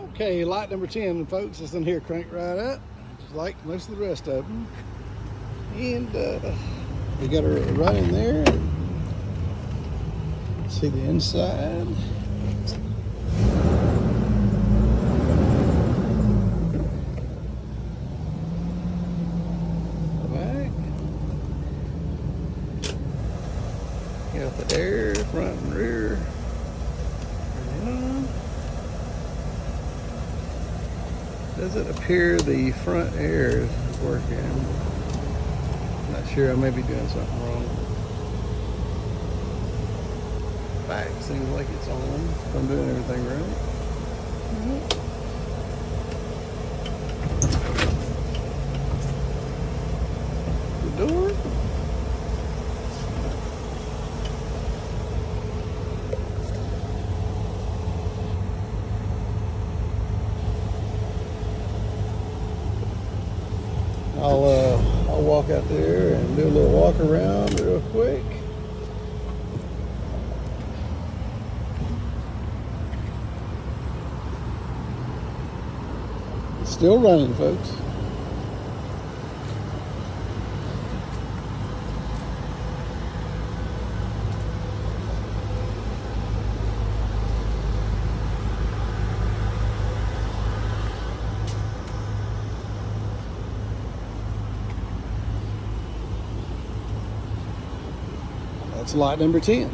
Okay, light number 10, folks, is in here cranked right up, just like most of the rest of them. And uh, we got her right in there. See the inside. The air, front and rear. Does it appear the front air is working? Not sure, I may be doing something wrong. Back seems like it's on. If I'm doing everything right. The door. I'll uh, I'll walk out there and do a little walk around real quick. Still running, folks. That's lot number 10.